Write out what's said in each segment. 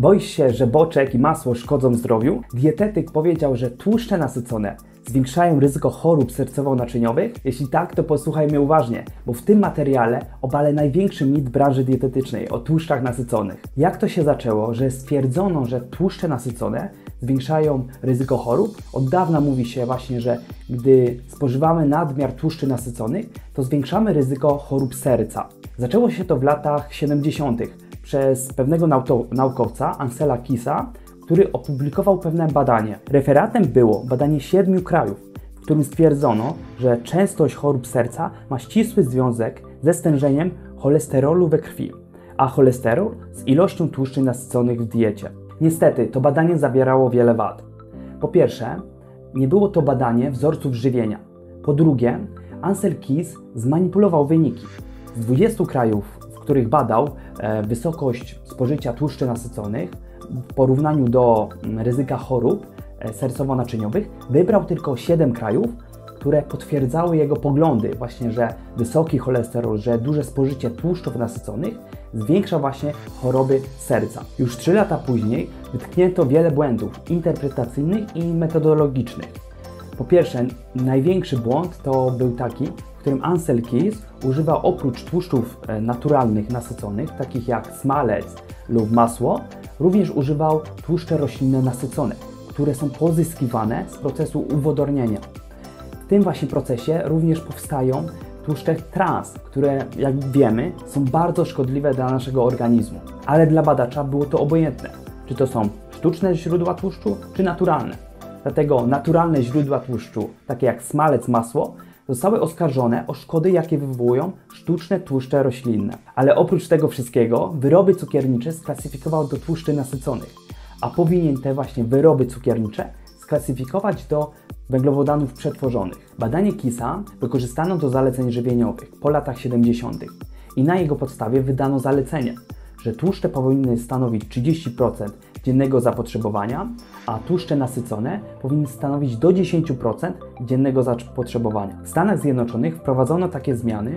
Boisz się, że boczek i masło szkodzą zdrowiu? Dietetyk powiedział, że tłuszcze nasycone zwiększają ryzyko chorób sercowo-naczyniowych? Jeśli tak, to posłuchaj mnie uważnie, bo w tym materiale obalę największy mit branży dietetycznej o tłuszczach nasyconych. Jak to się zaczęło, że stwierdzono, że tłuszcze nasycone zwiększają ryzyko chorób? Od dawna mówi się właśnie, że gdy spożywamy nadmiar tłuszczy nasyconych, to zwiększamy ryzyko chorób serca. Zaczęło się to w latach 70. przez pewnego naukowca, Ansela Kisa, który opublikował pewne badanie. Referatem było badanie siedmiu krajów, w którym stwierdzono, że częstość chorób serca ma ścisły związek ze stężeniem cholesterolu we krwi, a cholesterol z ilością tłuszczy nasyconych w diecie. Niestety, to badanie zawierało wiele wad. Po pierwsze, nie było to badanie wzorców żywienia. Po drugie, Ansel Keys zmanipulował wyniki. Z 20 krajów, w których badał e, wysokość spożycia tłuszczy nasyconych, w porównaniu do mm, ryzyka chorób e, sercowo-naczyniowych wybrał tylko 7 krajów, które potwierdzały jego poglądy, właśnie, że wysoki cholesterol, że duże spożycie tłuszczów nasyconych zwiększa właśnie choroby serca. Już 3 lata później wytknięto wiele błędów interpretacyjnych i metodologicznych. Po pierwsze, największy błąd to był taki, w którym Ansel Keys używał oprócz tłuszczów e, naturalnych nasyconych, takich jak smalec lub masło, również używał tłuszcze roślinne nasycone, które są pozyskiwane z procesu uwodornienia. W tym właśnie procesie również powstają tłuszcze trans, które jak wiemy są bardzo szkodliwe dla naszego organizmu. Ale dla badacza było to obojętne, czy to są sztuczne źródła tłuszczu, czy naturalne. Dlatego naturalne źródła tłuszczu, takie jak smalec, masło, zostały oskarżone o szkody, jakie wywołują sztuczne tłuszcze roślinne. Ale oprócz tego wszystkiego, wyroby cukiernicze sklasyfikował do tłuszczy nasyconych, a powinien te właśnie wyroby cukiernicze sklasyfikować do węglowodanów przetworzonych. Badanie KISA wykorzystano do zaleceń żywieniowych po latach 70. i na jego podstawie wydano zalecenie, że tłuszcze powinny stanowić 30% dziennego zapotrzebowania, a tłuszcze nasycone powinny stanowić do 10% dziennego zapotrzebowania. W Stanach Zjednoczonych wprowadzono takie zmiany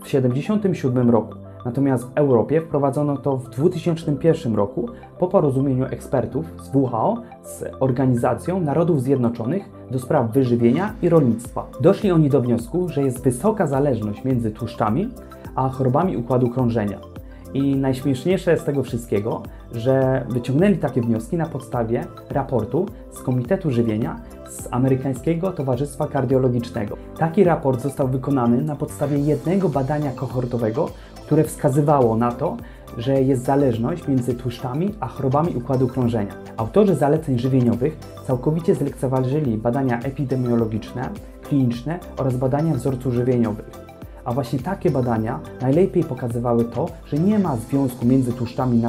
w 1977 roku, natomiast w Europie wprowadzono to w 2001 roku po porozumieniu ekspertów z WHO z Organizacją Narodów Zjednoczonych do spraw wyżywienia i rolnictwa. Doszli oni do wniosku, że jest wysoka zależność między tłuszczami a chorobami układu krążenia. I najśmieszniejsze z tego wszystkiego, że wyciągnęli takie wnioski na podstawie raportu z Komitetu Żywienia z Amerykańskiego Towarzystwa Kardiologicznego. Taki raport został wykonany na podstawie jednego badania kohortowego, które wskazywało na to, że jest zależność między tłuszczami a chorobami układu krążenia. Autorzy zaleceń żywieniowych całkowicie zlekceważyli badania epidemiologiczne, kliniczne oraz badania wzorców żywieniowych. A właśnie takie badania najlepiej pokazywały to, że nie ma związku między tłuszczami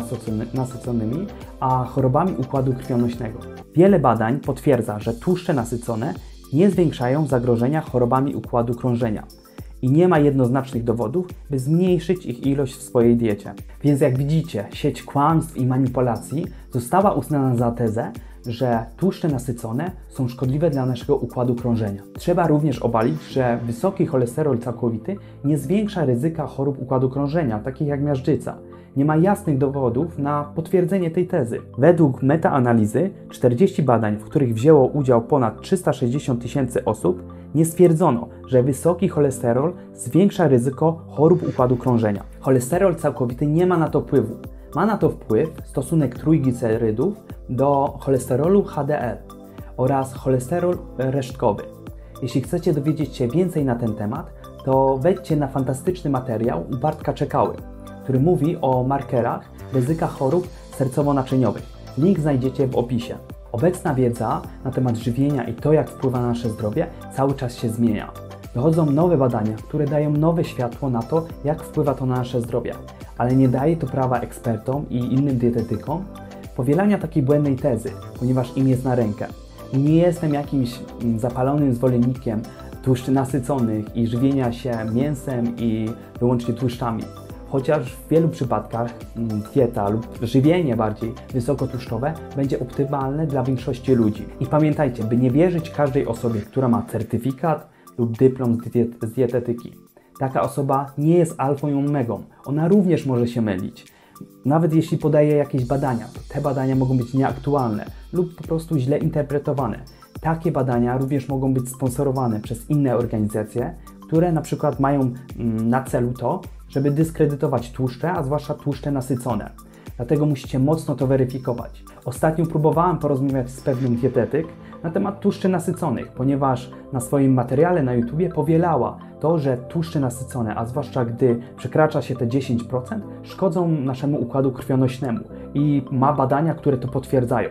nasyconymi a chorobami układu krwionośnego. Wiele badań potwierdza, że tłuszcze nasycone nie zwiększają zagrożenia chorobami układu krążenia i nie ma jednoznacznych dowodów, by zmniejszyć ich ilość w swojej diecie. Więc jak widzicie, sieć kłamstw i manipulacji została uznana za tezę, że tłuszcze nasycone są szkodliwe dla naszego układu krążenia. Trzeba również obalić, że wysoki cholesterol całkowity nie zwiększa ryzyka chorób układu krążenia, takich jak miażdżyca. Nie ma jasnych dowodów na potwierdzenie tej tezy. Według metaanalizy 40 badań, w których wzięło udział ponad 360 tysięcy osób, nie stwierdzono, że wysoki cholesterol zwiększa ryzyko chorób układu krążenia. Cholesterol całkowity nie ma na to wpływu. Ma na to wpływ stosunek trójglicerydów do cholesterolu HDL oraz cholesterol resztkowy. Jeśli chcecie dowiedzieć się więcej na ten temat, to wejdźcie na fantastyczny materiał Bartka Czekały, który mówi o markerach ryzyka chorób sercowo-naczyniowych. Link znajdziecie w opisie. Obecna wiedza na temat żywienia i to, jak wpływa na nasze zdrowie, cały czas się zmienia. Dochodzą nowe badania, które dają nowe światło na to, jak wpływa to na nasze zdrowie, ale nie daje to prawa ekspertom i innym dietetykom powielania takiej błędnej tezy, ponieważ im jest na rękę. Nie jestem jakimś mm, zapalonym zwolennikiem tłuszczy nasyconych i żywienia się mięsem i wyłącznie tłuszczami. Chociaż w wielu przypadkach mm, dieta lub żywienie bardziej wysokotłuszczowe będzie optymalne dla większości ludzi. I pamiętajcie, by nie wierzyć każdej osobie, która ma certyfikat lub dyplom z, diet z dietetyki. Taka osoba nie jest alfą i omegą. Ona również może się mylić Nawet jeśli podaje jakieś badania, te badania mogą być nieaktualne lub po prostu źle interpretowane. Takie badania również mogą być sponsorowane przez inne organizacje, które na przykład mają mm, na celu to, żeby dyskredytować tłuszcze, a zwłaszcza tłuszcze nasycone. Dlatego musicie mocno to weryfikować. Ostatnio próbowałem porozmawiać z pewnym dietetyk na temat tłuszczy nasyconych, ponieważ na swoim materiale na YouTubie powielała to, że tłuszcze nasycone, a zwłaszcza gdy przekracza się te 10%, szkodzą naszemu układu krwionośnemu i ma badania, które to potwierdzają.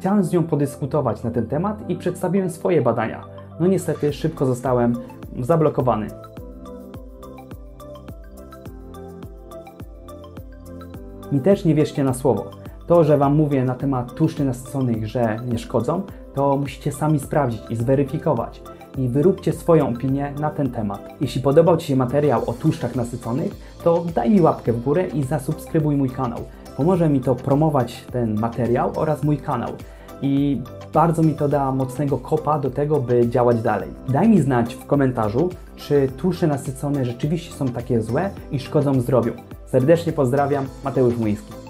Chciałem z nią podyskutować na ten temat i przedstawiłem swoje badania. No niestety szybko zostałem zablokowany. Mi też nie wierzcie na słowo. To, że Wam mówię na temat tłuszczy nasyconych, że nie szkodzą, to musicie sami sprawdzić i zweryfikować. I wyróbcie swoją opinię na ten temat. Jeśli podobał Ci się materiał o tłuszczach nasyconych, to daj mi łapkę w górę i zasubskrybuj mój kanał. Pomoże mi to promować ten materiał oraz mój kanał. I bardzo mi to da mocnego kopa do tego, by działać dalej. Daj mi znać w komentarzu, czy tłuszcze nasycone rzeczywiście są takie złe i szkodzą zdrowiu. Serdecznie pozdrawiam, Mateusz Młyński.